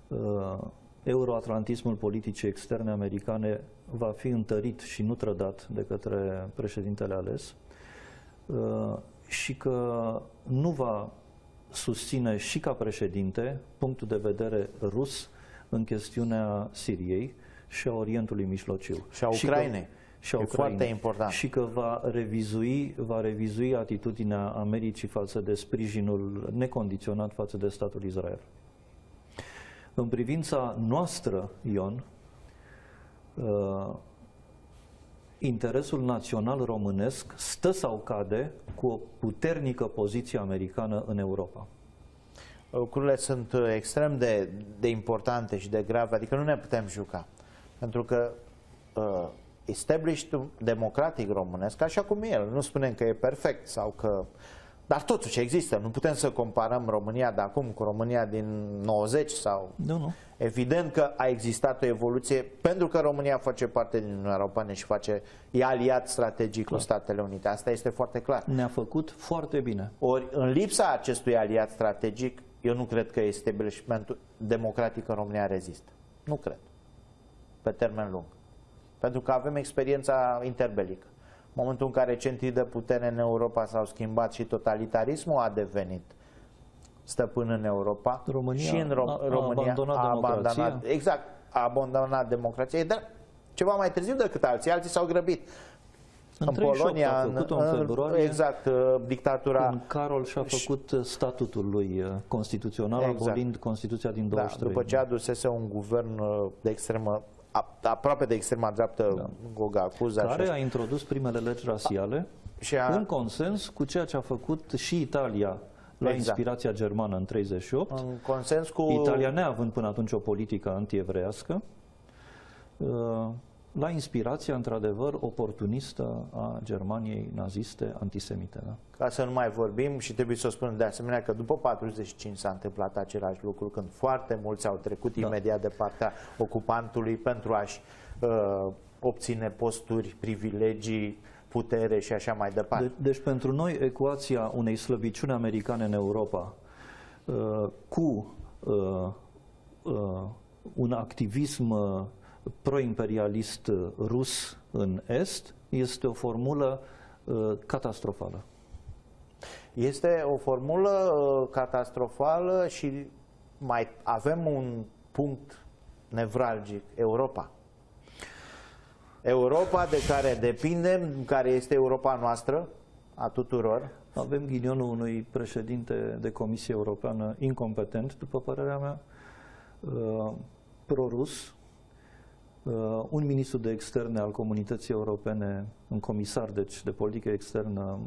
B: uh, euroatlantismul politicii externe americane va fi întărit și nu trădat de către președintele ales uh, și că nu va susține și ca președinte punctul de vedere rus în chestiunea Siriei și a Orientului Mijlociu.
A: Și a
B: că-
A: Ucrainei.
B: și a
A: E
B: Ucrainei.
A: foarte important.
B: Și că va revizui, va revizui atitudinea Americii față de sprijinul necondiționat față de statul Israel. În privința noastră, Ion, uh, interesul național românesc stă sau cade cu o puternică poziție americană în Europa.
A: Lucrurile sunt uh, extrem de, de importante și de grave, adică nu ne putem juca. Pentru că uh, established democratic românesc, așa cum e el, nu spunem că e perfect sau că... Dar totuși există, nu putem să comparăm România de acum cu România din 90 sau...
B: Nu, nu.
A: Evident că a existat o evoluție pentru că România face parte din Uniunea Europeană și face, e aliat strategic cu Statele Unite. Asta este foarte clar.
B: Ne-a făcut foarte bine.
A: Ori, în lipsa acestui aliat strategic, eu nu cred că establishmentul democratic în România rezistă. Nu cred. Pe termen lung. Pentru că avem experiența interbelică. În momentul în care centrii de putere în Europa s-au schimbat și totalitarismul a devenit stăpân în Europa
B: România
A: și în Rom-
B: a- a
A: România
B: abandonat
A: a
B: democrația.
A: abandonat, exact, a abandonat democrația. Dar ceva mai târziu decât alții, alții s-au grăbit.
B: În 38 a făcut-o în februarie.
A: Exact, uh, dictatura
B: Când Carol și-a făcut uh, statutul lui uh, constituțional,
A: Exact.
B: abolind Constituția din
A: Da,
B: 23.
A: după ce adusese un guvern uh, de extremă, a- aproape de extrema dreaptă, da. Goga Cuza
B: care
A: și,
B: a introdus primele legi rasiale
A: și a,
B: în consens cu ceea ce a făcut și Italia la
A: Exact.
B: inspirația germană în 38,
A: în consens cu...
B: Italia neavând până atunci o politică antievreiască, uh, la inspirația, într-adevăr, oportunistă a Germaniei naziste antisemite. Da?
A: Ca să nu mai vorbim și trebuie să spunem de asemenea că după 45 s-a întâmplat același lucru când foarte mulți au trecut da. imediat de partea ocupantului pentru a-și uh, obține posturi, privilegii, putere și așa mai departe. De,
B: deci pentru noi ecuația unei slăbiciuni americane în Europa uh, cu uh, uh, un activism uh, pro-imperialist rus în Est este o formulă uh, catastrofală.
A: Este o formulă uh, catastrofală și mai avem un punct nevralgic, Europa. Europa de care depindem, care este Europa noastră, a tuturor.
B: Avem ghinionul unui președinte de Comisie Europeană incompetent, după părerea mea, uh, pro-rus, uh, un ministru de externe al comunității europene, un comisar deci, de politică externă,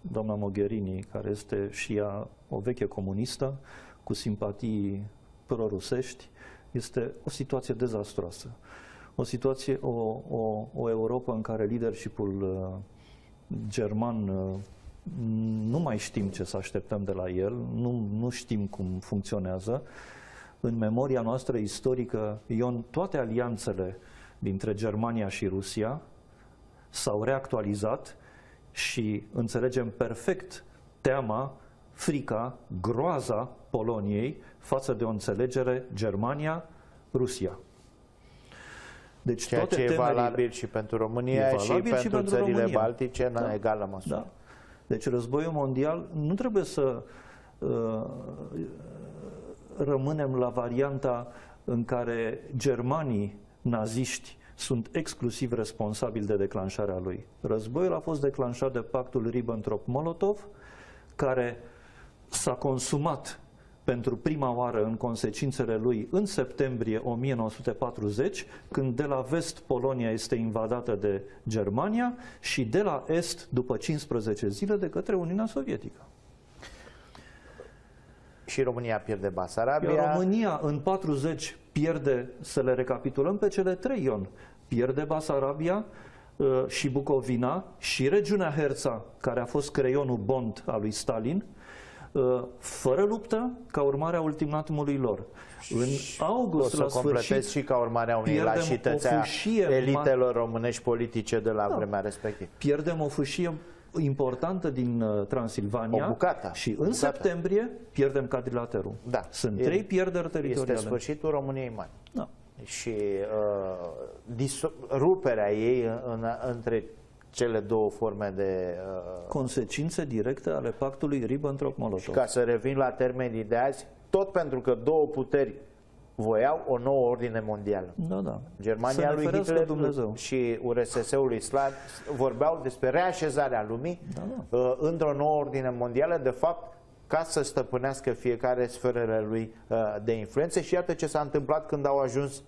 B: doamna Mogherini, care este și ea o veche comunistă, cu simpatii prorusești, este o situație dezastroasă. O situație, o, o, o Europa în care leadershipul uh, german uh, nu mai știm ce să așteptăm de la el, nu, nu știm cum funcționează. În memoria noastră istorică, Ion, toate alianțele dintre Germania și Rusia s-au reactualizat și înțelegem perfect teama, frica, groaza Poloniei față de o înțelegere Germania-Rusia.
A: Deci Ceea toate ce e valabil și pentru România și pentru, și pentru țările România. Baltice în da. egală măsură. Da.
B: Deci războiul mondial nu trebuie să uh, rămânem la varianta în care germanii naziști sunt exclusiv responsabili de declanșarea lui. Războiul a fost declanșat de pactul Ribbentrop-Molotov, care s-a consumat pentru prima oară în consecințele lui în septembrie 1940, când de la vest Polonia este invadată de Germania și de la est, după 15 zile, de către Uniunea Sovietică.
A: Și România pierde Basarabia.
B: Iar România în 40 pierde, să le recapitulăm pe cele trei, Ion, pierde Basarabia uh, și Bucovina și regiunea Herța, care a fost creionul Bond al lui Stalin, uh, fără luptă, ca urmare a ultimatumului lor.
A: În august, o să la sfârșit, și ca urmare a unei lașități a elitelor românești politice de la da. vremea respectivă.
B: Pierdem o fâșie importantă din uh, Transilvania
A: o bucată,
B: și în bucată. septembrie pierdem cadrilaterul.
A: Da.
B: Sunt e, trei pierderi teritoriale.
A: Este sfârșitul României mari. Da. Și uh, ruperea ei în, între cele două forme de...
B: Uh, Consecințe directe ale pactului Ribbentrop-Molotov. Și
A: ca să revin la termenii de azi, tot pentru că două puteri voiau o nouă ordine mondială.
B: Da, da.
A: Germania lui Hitler Dumnezeu. și URSS-ul lui Slav vorbeau despre reașezarea lumii da, da. Uh, într-o nouă ordine mondială, de fapt, ca să stăpânească fiecare sferele lui uh, de influență și iată ce s-a întâmplat când au ajuns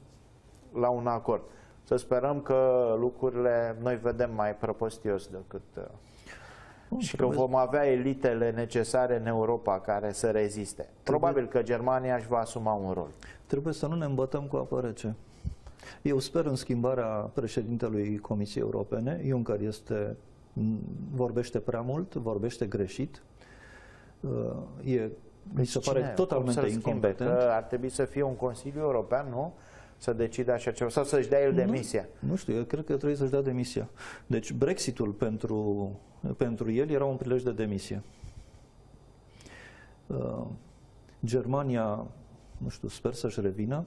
A: la un acord. Să sperăm că lucrurile noi vedem mai prăpostios decât... Uh, Bun, și că vom avea elitele necesare în Europa care să reziste. Trebuie... Probabil că Germania își va asuma un rol.
B: Trebuie să nu ne îmbătăm cu apă rece. Eu sper în schimbarea președintelui Comisiei Europene. Juncker este, vorbește prea mult, vorbește greșit. Uh, e, mi se pare Cine? totalmente incompetent.
A: Că ar trebui să fie un Consiliu European, nu? Să decide așa ceva sau să-și dea el demisia?
B: Nu, nu știu, eu cred că trebuie să-și dea demisia. Deci Brexitul pentru, pentru el era un prilej de demisie. Uh, Germania, nu știu, sper să-și revină.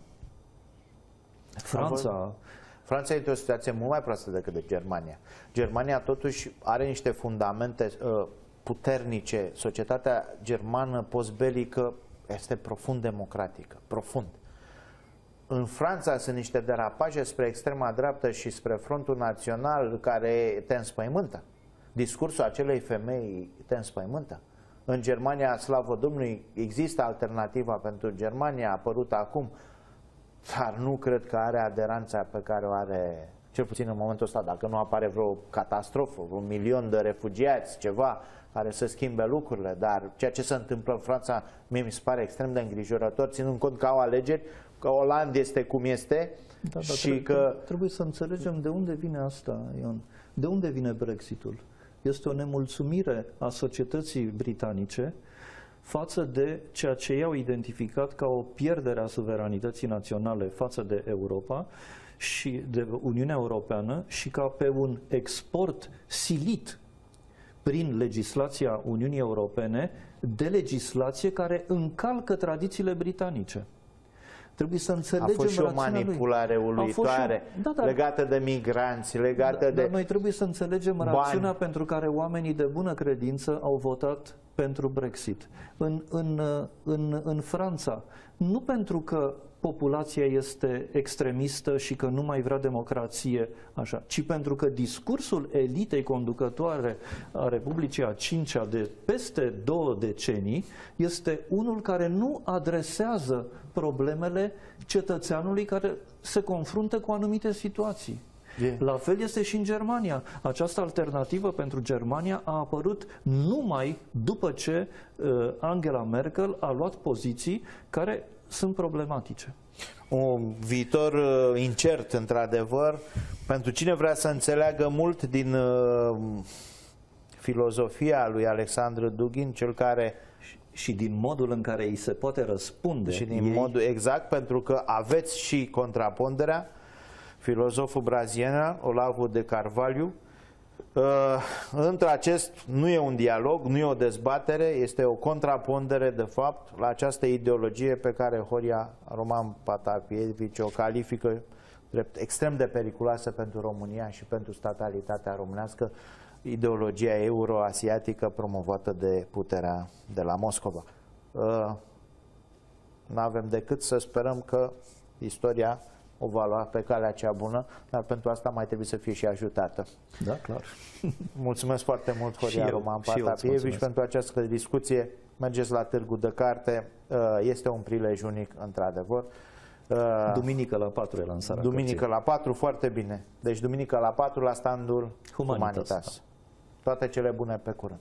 B: Franța...
A: Franța este o situație mult mai proastă decât de Germania. Germania totuși are niște fundamente uh, puternice. Societatea germană postbelică este profund democratică, profund. În Franța sunt niște derapaje spre extrema dreaptă și spre frontul național care te înspăimântă. Discursul acelei femei te înspăimântă. În Germania, slavă Domnului, există alternativa pentru Germania, apărută acum, dar nu cred că are aderanța pe care o are cel puțin în momentul ăsta, dacă nu apare vreo catastrofă, un milion de refugiați, ceva care să schimbe lucrurile, dar ceea ce se întâmplă în Franța mie mi se pare extrem de îngrijorător, ținând cont că au alegeri, că Oland este cum este da, și
B: trebuie,
A: că...
B: Trebuie să înțelegem de unde vine asta, Ion. De unde vine Brexitul? Este o nemulțumire a societății britanice față de ceea ce ei au identificat ca o pierdere a suveranității naționale față de Europa și de Uniunea Europeană și ca pe un export silit prin legislația Uniunii Europene de legislație care încalcă tradițiile britanice. Trebuie să înțelegem
A: A fost și o manipulare lui. uluitoare și... da, da. legată de migranți, legată da, de... Dar
B: noi trebuie să înțelegem bani. rațiunea pentru care oamenii de bună credință au votat pentru Brexit. În, în, în, în Franța, nu pentru că populația este extremistă și că nu mai vrea democrație, așa, ci pentru că discursul elitei conducătoare a Republicii a cincea de peste două decenii este unul care nu adresează problemele cetățeanului care se confruntă cu anumite situații. Yeah. La fel este și în Germania. Această alternativă pentru Germania a apărut numai după ce uh, Angela Merkel a luat poziții care sunt problematice.
A: Un viitor uh, incert, într-adevăr, pentru cine vrea să înțeleagă mult din uh, filozofia lui Alexandru Dugin, cel care
B: și din modul în care îi se poate răspunde.
A: Și din ei... modul exact, pentru că aveți și contraponderea, filozoful brazilian Olavo de Carvalho, Uh, între acest nu e un dialog, nu e o dezbatere, este o contrapondere de fapt la această ideologie pe care Horia Roman Patapievici o califică drept extrem de periculoasă pentru România și pentru statalitatea românească, ideologia euroasiatică promovată de puterea de la Moscova. Uh, nu avem decât să sperăm că istoria o va lua pe calea cea bună, dar pentru asta mai trebuie să fie și ajutată.
B: Da, clar. (laughs)
A: Mulțumesc foarte mult, Horia Roman Patapievici, pentru această discuție. Mergeți la Târgu de Carte, uh, este un prilej unic, într-adevăr.
B: Uh, duminică la 4 e lansarea
A: Duminică cărții. la 4, foarte bine. Deci duminică la 4 la standul Humanitas. Humanitas. Toate cele bune pe curând.